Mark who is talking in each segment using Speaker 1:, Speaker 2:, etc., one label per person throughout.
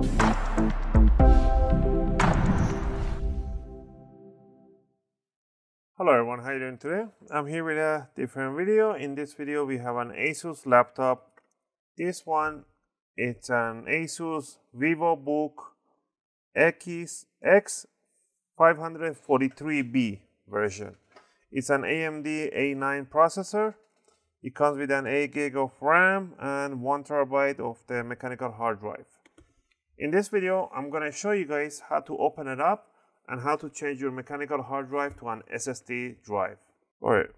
Speaker 1: Hello everyone, how are you doing today? I'm here with a different video. In this video we have an Asus laptop. This one, it's an Asus VivoBook X, X543B version. It's an AMD A9 processor. It comes with an 8 gig of RAM and 1 terabyte of the mechanical hard drive. In this video, I'm going to show you guys how to open it up and how to change your mechanical hard drive to an SSD drive. All right,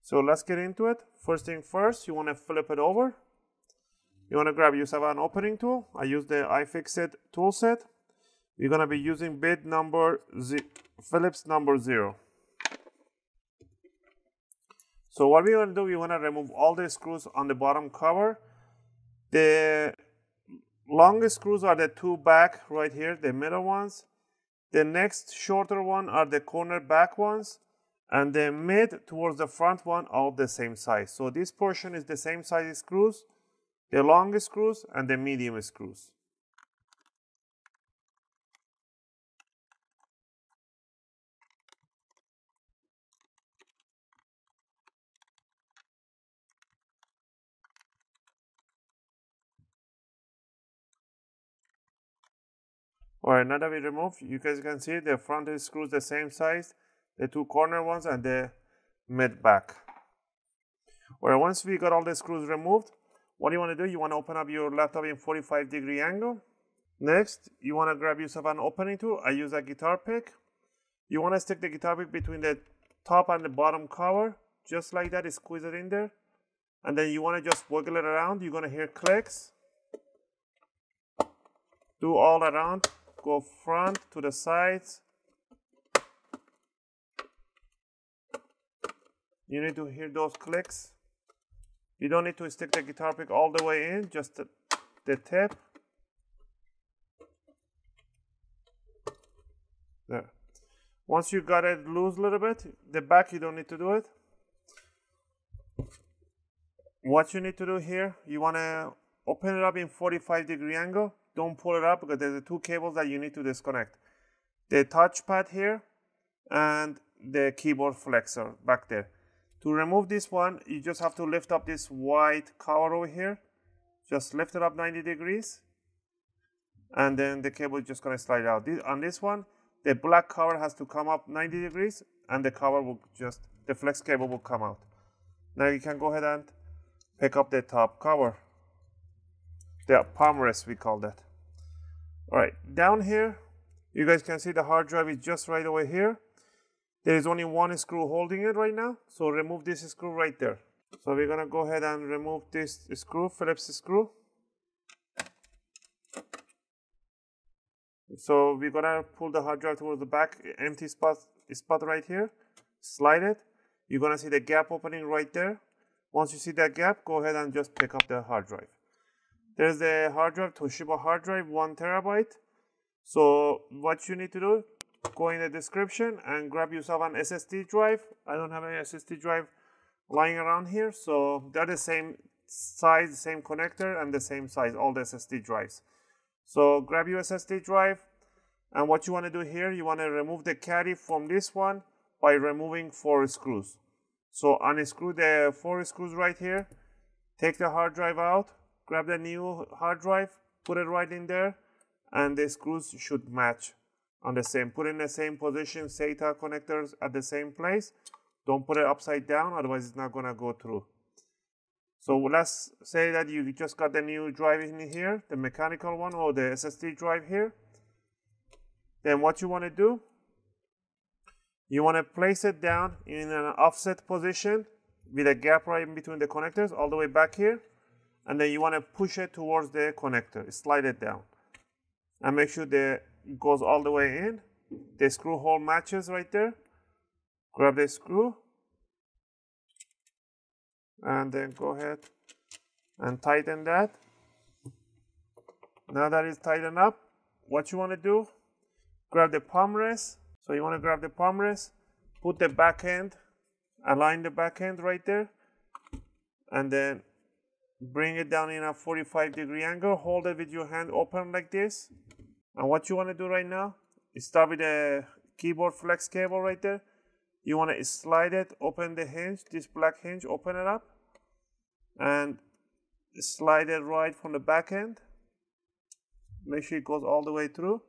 Speaker 1: so let's get into it. First thing first, you want to flip it over. You want to grab yourself an opening tool. I use the iFixit tool set. We're going to be using bit number Phillips number zero. So what we're going to do, we want to remove all the screws on the bottom cover. The longest screws are the two back right here, the middle ones. The next shorter one are the corner back ones and the mid towards the front one are the same size. So this portion is the same size screws, the longest screws and the medium screws. Now that we remove, you guys can see the front screws the same size, the two corner ones and the mid back. Alright, once we got all the screws removed, what do you want to do? You want to open up your laptop in 45 degree angle. Next, you want to grab yourself an opening tool. I use a guitar pick. You want to stick the guitar pick between the top and the bottom cover, just like that, squeeze it in there. And then you want to just wiggle it around. You're going to hear clicks. Do all around go front to the sides. You need to hear those clicks. You don't need to stick the guitar pick all the way in, just the, the tip. There. Once you got it loose a little bit, the back you don't need to do it. What you need to do here, you want to open it up in 45 degree angle don't pull it up because there's the two cables that you need to disconnect. The touchpad here and the keyboard flexor back there. To remove this one, you just have to lift up this white cover over here. Just lift it up 90 degrees. And then the cable is just going to slide out. This, on this one, the black cover has to come up 90 degrees and the cover will just, the flex cable will come out. Now you can go ahead and pick up the top cover the palm rest we call that. All right down here you guys can see the hard drive is just right over here. There is only one screw holding it right now so remove this screw right there. So we're gonna go ahead and remove this screw Phillips screw. So we're gonna pull the hard drive towards the back empty spot spot right here. Slide it. You're gonna see the gap opening right there. Once you see that gap go ahead and just pick up the hard drive there's a hard drive, Toshiba hard drive, one terabyte. So what you need to do, go in the description and grab yourself an SSD drive. I don't have any SSD drive lying around here. So they're the same size, same connector and the same size, all the SSD drives. So grab your SSD drive. And what you want to do here, you want to remove the caddy from this one by removing four screws. So unscrew the four screws right here. Take the hard drive out grab the new hard drive, put it right in there, and the screws should match on the same. Put in the same position, SATA connectors at the same place. Don't put it upside down, otherwise it's not gonna go through. So let's say that you just got the new drive in here, the mechanical one or the SSD drive here. Then what you wanna do, you wanna place it down in an offset position with a gap right in between the connectors all the way back here and then you want to push it towards the connector slide it down. And make sure that it goes all the way in. The screw hole matches right there. Grab the screw. And then go ahead and tighten that. Now that it's tightened up what you want to do grab the palm rest. So you want to grab the palm rest put the back end align the back end right there. And then bring it down in a 45 degree angle. Hold it with your hand open like this. And what you want to do right now is start with the keyboard flex cable right there. You want to slide it open the hinge this black hinge open it up. And slide it right from the back end. Make sure it goes all the way through.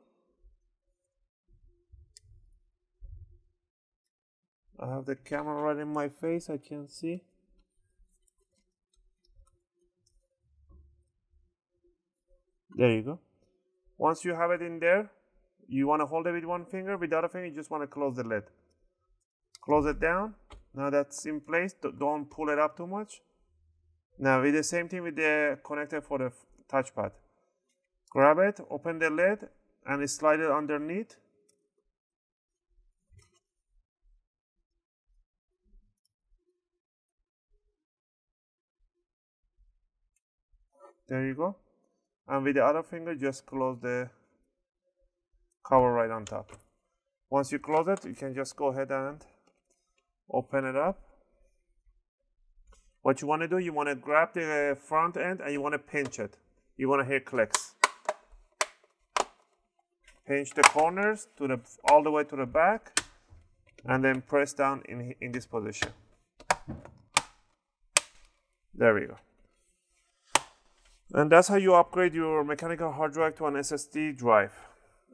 Speaker 1: I have the camera right in my face I can't see There you go. Once you have it in there, you want to hold it with one finger. With the other finger, you just want to close the lid. Close it down. Now that's in place. Don't pull it up too much. Now with the same thing with the connector for the touchpad. Grab it, open the lid, and slide it underneath. There you go and with the other finger just close the cover right on top. Once you close it you can just go ahead and open it up. What you want to do you want to grab the front end and you want to pinch it. You want to hear clicks. Pinch the corners to the all the way to the back and then press down in in this position. There we go and that's how you upgrade your mechanical hard drive to an SSD drive.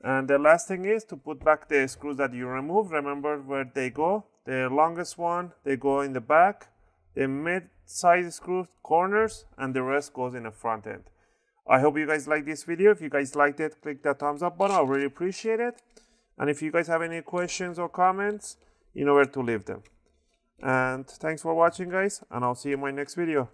Speaker 1: And the last thing is to put back the screws that you removed. Remember where they go. The longest one, they go in the back. The mid-size screws, corners, and the rest goes in the front end. I hope you guys like this video. If you guys liked it, click that thumbs up button. I really appreciate it. And if you guys have any questions or comments, you know where to leave them. And thanks for watching, guys. And I'll see you in my next video.